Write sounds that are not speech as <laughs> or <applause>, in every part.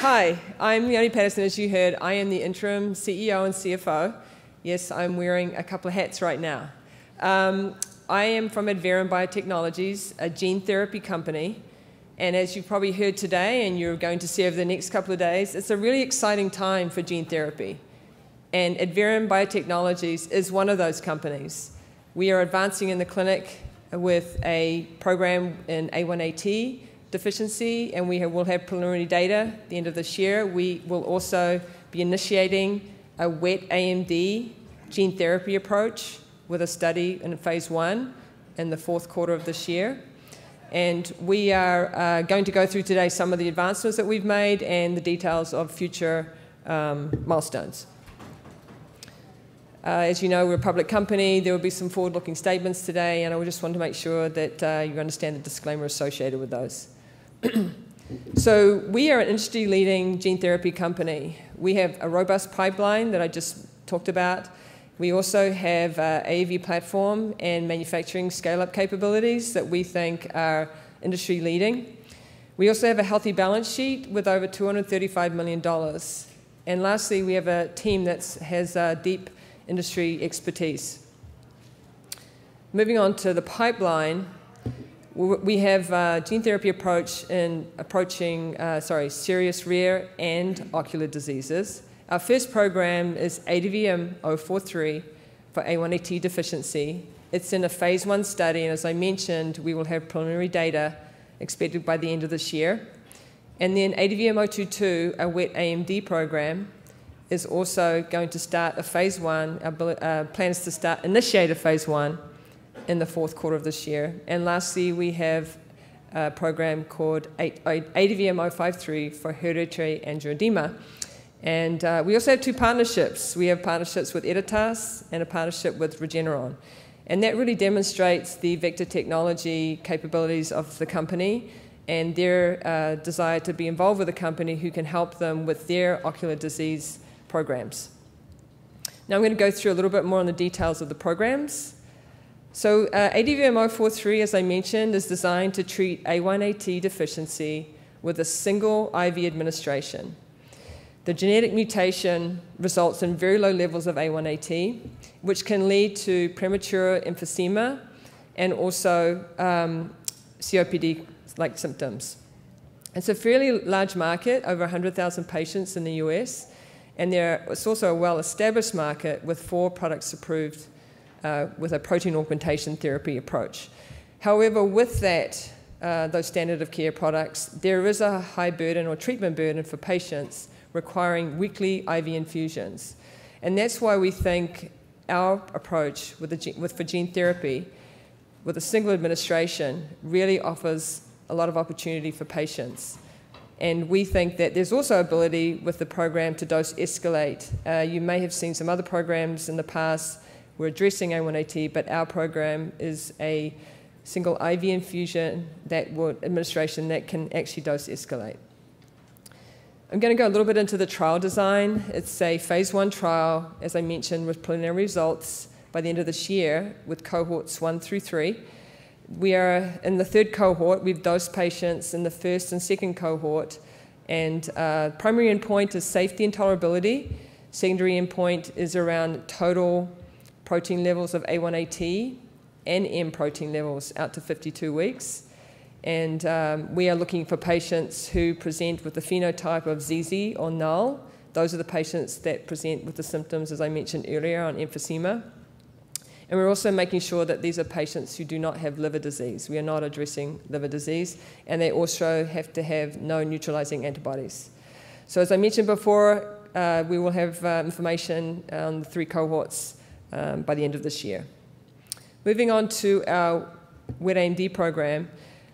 Hi, I'm Leone Patterson. As you heard, I am the interim CEO and CFO. Yes, I'm wearing a couple of hats right now. Um, I am from Adverum Biotechnologies, a gene therapy company. And as you've probably heard today, and you're going to see over the next couple of days, it's a really exciting time for gene therapy. And Adverum Biotechnologies is one of those companies. We are advancing in the clinic with a program in A1AT, deficiency, and we will have preliminary data at the end of this year. We will also be initiating a wet AMD gene therapy approach with a study in phase one in the fourth quarter of this year. And we are uh, going to go through today some of the advancements that we've made and the details of future um, milestones. Uh, as you know, we're a public company. There will be some forward looking statements today, and I just want to make sure that uh, you understand the disclaimer associated with those. So we are an industry-leading gene therapy company. We have a robust pipeline that I just talked about. We also have uh, AAV platform and manufacturing scale-up capabilities that we think are industry-leading. We also have a healthy balance sheet with over $235 million. And lastly, we have a team that has uh, deep industry expertise. Moving on to the pipeline, we have a gene therapy approach in approaching, uh, sorry, serious rare and ocular diseases. Our first program is ADVM043 for A1AT deficiency. It's in a phase one study, and as I mentioned, we will have preliminary data expected by the end of this year. And then ADVM022, a wet AMD program, is also going to start a phase one. Our uh, plans to start initiate a phase one in the fourth quarter of this year. And lastly, we have a program called ADVM053 for hereditary angioedema. And uh, we also have two partnerships. We have partnerships with Editas and a partnership with Regeneron. And that really demonstrates the vector technology capabilities of the company and their uh, desire to be involved with a company who can help them with their ocular disease programs. Now I'm going to go through a little bit more on the details of the programs. So uh, ADVM043, as I mentioned, is designed to treat A1AT deficiency with a single IV administration. The genetic mutation results in very low levels of A1AT, which can lead to premature emphysema and also um, COPD-like symptoms. It's a fairly large market, over 100,000 patients in the US, and there, it's also a well-established market with four products approved uh, with a protein augmentation therapy approach. However, with that, uh, those standard of care products, there is a high burden or treatment burden for patients requiring weekly IV infusions. And that's why we think our approach with, the, with for gene therapy, with a single administration, really offers a lot of opportunity for patients. And we think that there's also ability with the program to dose escalate. Uh, you may have seen some other programs in the past we're addressing A1AT, but our program is a single IV infusion that would, administration that can actually dose escalate. I'm going to go a little bit into the trial design. It's a phase one trial, as I mentioned, with preliminary results by the end of this year with cohorts one through three. We are in the third cohort. We've dosed patients in the first and second cohort, and uh, primary endpoint is safety and tolerability. Secondary endpoint is around total protein levels of A1AT and M protein levels out to 52 weeks. And um, we are looking for patients who present with the phenotype of ZZ or null. Those are the patients that present with the symptoms, as I mentioned earlier, on emphysema. And we're also making sure that these are patients who do not have liver disease. We are not addressing liver disease, and they also have to have no neutralizing antibodies. So, as I mentioned before, uh, we will have uh, information on the three cohorts um, by the end of this year. Moving on to our wet AMD program,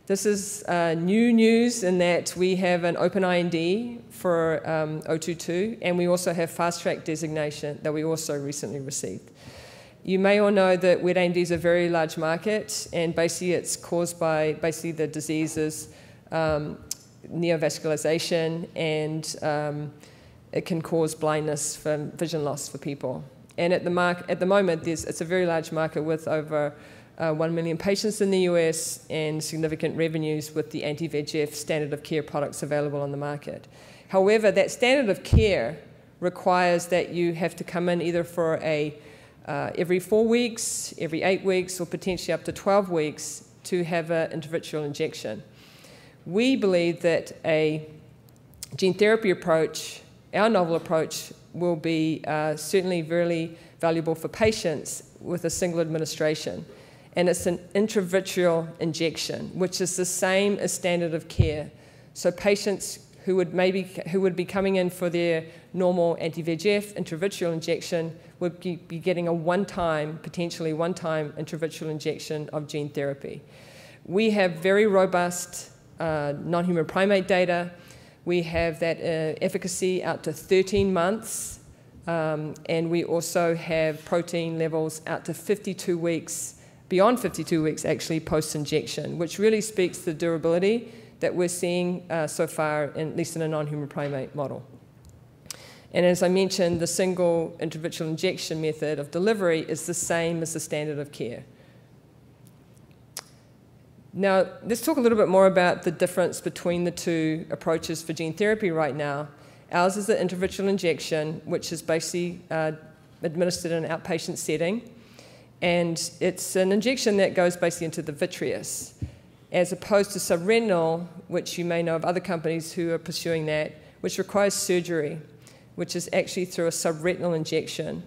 this is uh, new news in that we have an open IND for um, 022, and we also have fast track designation that we also recently received. You may all know that wet AMD is a very large market, and basically it's caused by basically the diseases um, neovascularization, and um, it can cause blindness for vision loss for people. And at the, mark, at the moment, it's a very large market with over uh, 1 million patients in the US and significant revenues with the anti-VEGF standard of care products available on the market. However, that standard of care requires that you have to come in either for a uh, every four weeks, every eight weeks, or potentially up to 12 weeks to have an intravitreal injection. We believe that a gene therapy approach, our novel approach, will be uh, certainly really valuable for patients with a single administration. And it's an intravitreal injection, which is the same as standard of care. So patients who would maybe who would be coming in for their normal anti-VEGF intravitreal injection would be getting a one-time, potentially one-time intravitreal injection of gene therapy. We have very robust uh, non-human primate data. We have that uh, efficacy out to 13 months, um, and we also have protein levels out to 52 weeks, beyond 52 weeks actually post-injection, which really speaks to the durability that we're seeing uh, so far, in, at least in a non-human primate model. And as I mentioned, the single intravitreal injection method of delivery is the same as the standard of care. Now, let's talk a little bit more about the difference between the two approaches for gene therapy right now. Ours is the intravitreal injection, which is basically uh, administered in an outpatient setting. And it's an injection that goes basically into the vitreous as opposed to subretinal, which you may know of other companies who are pursuing that, which requires surgery, which is actually through a subretinal injection.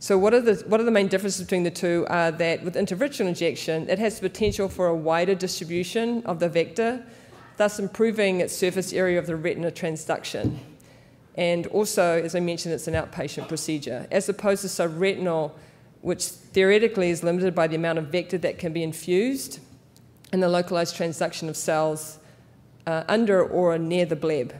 So what are the what are the main differences between the two? Are that with intravitreal injection, it has the potential for a wider distribution of the vector, thus improving its surface area of the retina transduction. And also, as I mentioned, it's an outpatient procedure, as opposed to subretinal, which theoretically is limited by the amount of vector that can be infused and the localized transduction of cells uh, under or near the bleb.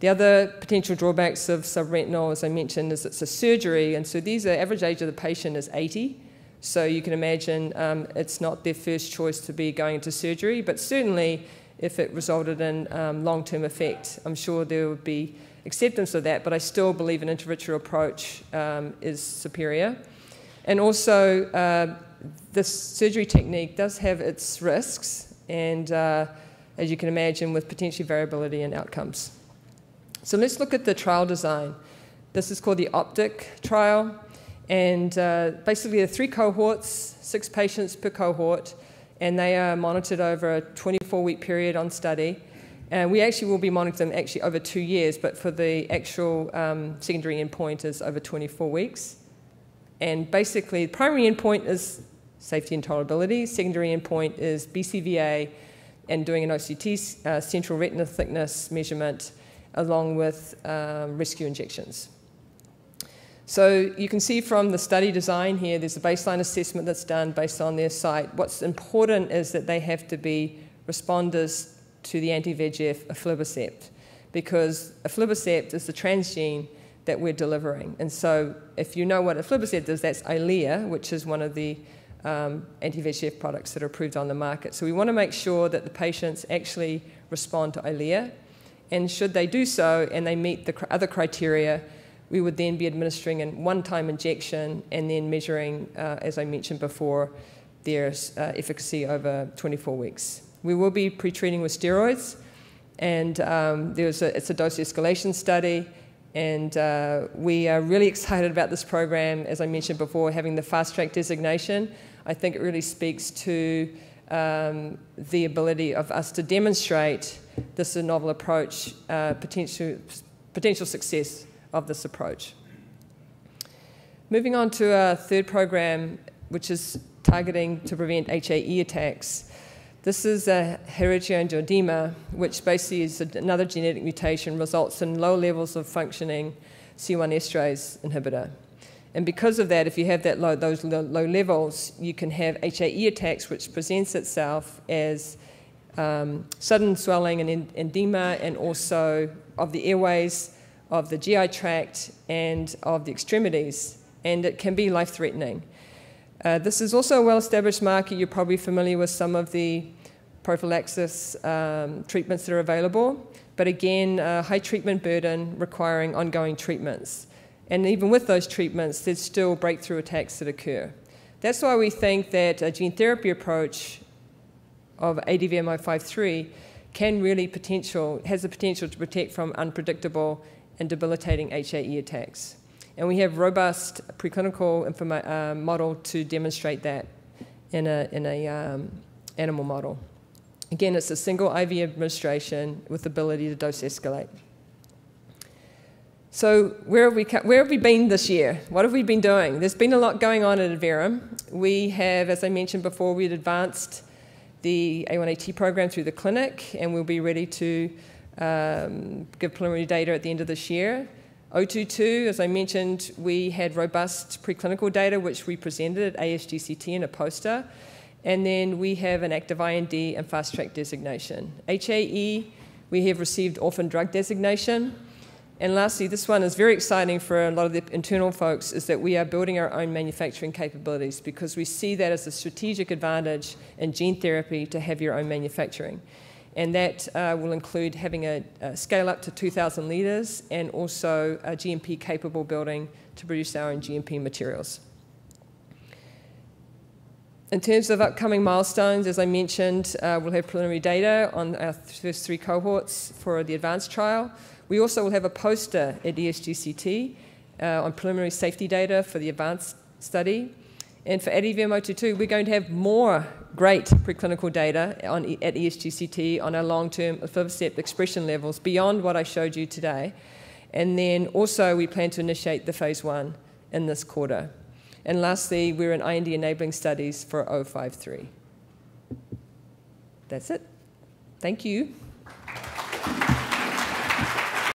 The other potential drawbacks of subretinal, as I mentioned, is it's a surgery, and so these are average age of the patient is 80. So you can imagine um, it's not their first choice to be going into surgery, but certainly if it resulted in um, long-term effect, I'm sure there would be acceptance of that. But I still believe an intravitreal approach um, is superior, and also uh, this surgery technique does have its risks, and uh, as you can imagine, with potentially variability in outcomes. So let's look at the trial design. This is called the OPTIC trial, and uh, basically, there are three cohorts, six patients per cohort, and they are monitored over a 24 week period on study. And we actually will be monitoring them actually over two years, but for the actual um, secondary endpoint is over 24 weeks. And basically, the primary endpoint is safety and tolerability. Secondary endpoint is BCVA and doing an OCT uh, central retina thickness measurement along with um, rescue injections. So you can see from the study design here, there's a baseline assessment that's done based on their site. What's important is that they have to be responders to the anti-VEGF aflibercept because aflibercept is the transgene that we're delivering. And so if you know what aflibercept is, that's Eylea, which is one of the um, anti-VEGF products that are approved on the market. So we want to make sure that the patients actually respond to Eylea, and should they do so and they meet the other criteria, we would then be administering a one-time injection and then measuring, uh, as I mentioned before, their uh, efficacy over 24 weeks. We will be pre-treating with steroids, and um, there's a, it's a dose escalation study. And uh, we are really <laughs> excited about this program, as I mentioned before, having the fast track designation. I think it really speaks to um, the ability of us to demonstrate this is a novel approach, uh, potential, potential success of this approach. Moving on to our third program, which is targeting to prevent HAE attacks. This is a hereditary which basically is another genetic mutation, results in low levels of functioning C1 esterase inhibitor. And because of that, if you have that low, those low, low levels, you can have HAE attacks, which presents itself as um, sudden swelling and edema, and also of the airways, of the GI tract, and of the extremities. And it can be life threatening. Uh, this is also a well established market. You're probably familiar with some of the prophylaxis um, treatments that are available, but again, uh, high treatment burden requiring ongoing treatments. And even with those treatments, there's still breakthrough attacks that occur. That's why we think that a gene therapy approach of ADVM-053 can really potential, has the potential to protect from unpredictable and debilitating HAE attacks. And we have robust preclinical uh, model to demonstrate that in a, in a um, animal model. Again, it's a single IV administration with the ability to dose escalate. So where have, we, where have we been this year? What have we been doing? There's been a lot going on at Adverum. We have, as I mentioned before, we had advanced the A1AT program through the clinic, and we'll be ready to um, give preliminary data at the end of this year. 022, as I mentioned, we had robust preclinical data which we presented at ASGCT in a poster. And then we have an active IND and fast track designation. HAE, we have received orphan drug designation. And lastly, this one is very exciting for a lot of the internal folks, is that we are building our own manufacturing capabilities because we see that as a strategic advantage in gene therapy to have your own manufacturing. And that uh, will include having a, a, scale up to 2,000 litres and also a GMP capable building to produce our own GMP materials. In terms of upcoming milestones, as I mentioned, uh, we'll have preliminary data on our first three cohorts for the advanced trial. We also will have a poster at ESGCT uh, on preliminary safety data for the advanced study. And for ADVM022, we're going to have more great preclinical data on, at ESGCT on our long-term aflibercept expression levels beyond what I showed you today. And then also we plan to initiate the phase one in this quarter. And lastly, we're in IND enabling studies for 053. That's it. Thank you.